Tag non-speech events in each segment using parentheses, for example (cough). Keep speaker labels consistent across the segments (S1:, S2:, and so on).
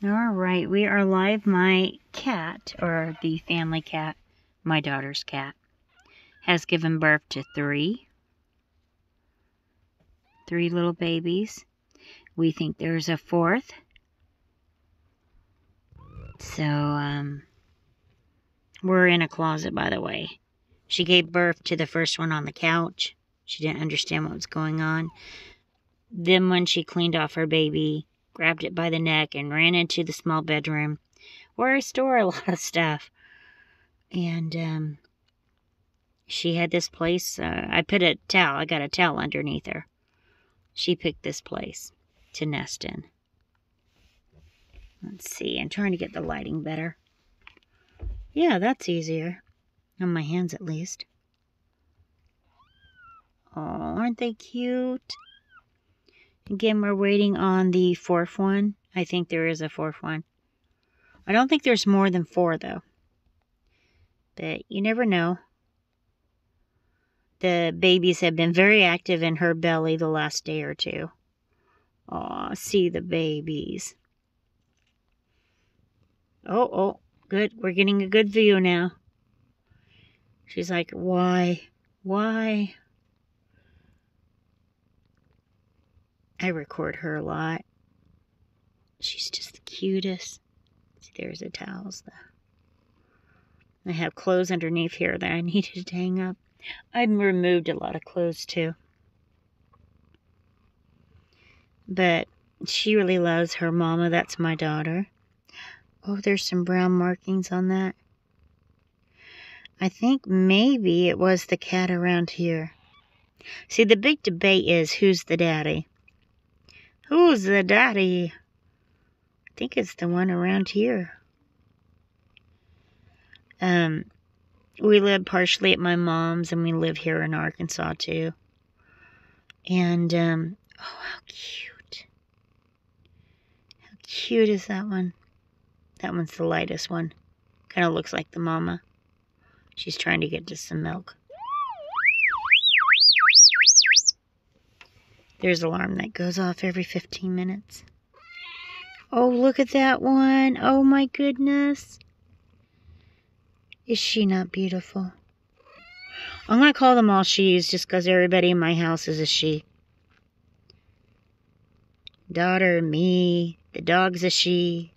S1: All right, we are live. My cat, or the family cat, my daughter's cat, has given birth to three. Three little babies. We think there's a fourth. So, um, we're in a closet, by the way. She gave birth to the first one on the couch. She didn't understand what was going on. Then, when she cleaned off her baby, grabbed it by the neck, and ran into the small bedroom where I store a (laughs) lot of stuff. And um, she had this place. Uh, I put a towel, I got a towel underneath her. She picked this place to nest in. Let's see, I'm trying to get the lighting better. Yeah, that's easier. On my hands, at least. Oh, aren't they cute? Again, we're waiting on the fourth one. I think there is a fourth one. I don't think there's more than four, though. But you never know. The babies have been very active in her belly the last day or two. Aw, see the babies. Oh, oh, good. We're getting a good view now. She's like, why? Why? I record her a lot. She's just the cutest. See, there's the towels, though. I have clothes underneath here that I (laughs) needed to hang up. I've removed a lot of clothes, too. But she really loves her mama. That's my daughter. Oh, there's some brown markings on that. I think maybe it was the cat around here. See, the big debate is who's the daddy. Who's the daddy? I think it's the one around here. Um, we live partially at my mom's, and we live here in Arkansas too. And um, oh, how cute! How cute is that one? That one's the lightest one. Kind of looks like the mama. She's trying to get to some milk. There's alarm that goes off every 15 minutes. Oh, look at that one. Oh my goodness. Is she not beautiful? I'm going to call them all she's just because everybody in my house is a she. Daughter, me, the dog's a she,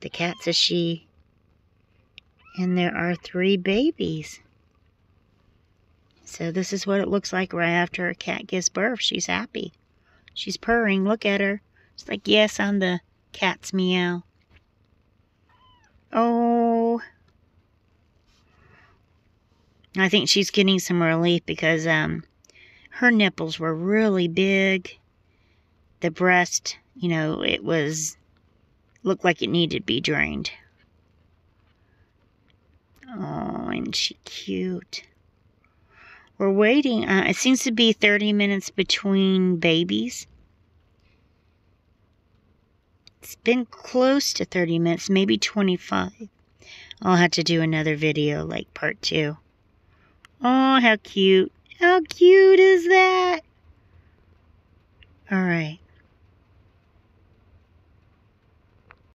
S1: the cat's a she. And there are three babies. So this is what it looks like right after a cat gives birth. She's happy. She's purring. Look at her. It's like, yes, I'm the cat's meow. Oh. I think she's getting some relief because um, her nipples were really big. The breast, you know, it was, looked like it needed to be drained. Oh, isn't she cute? We're waiting. Uh, it seems to be 30 minutes between babies. It's been close to 30 minutes, maybe 25. I'll have to do another video, like part two. Oh, how cute. How cute is that? All right.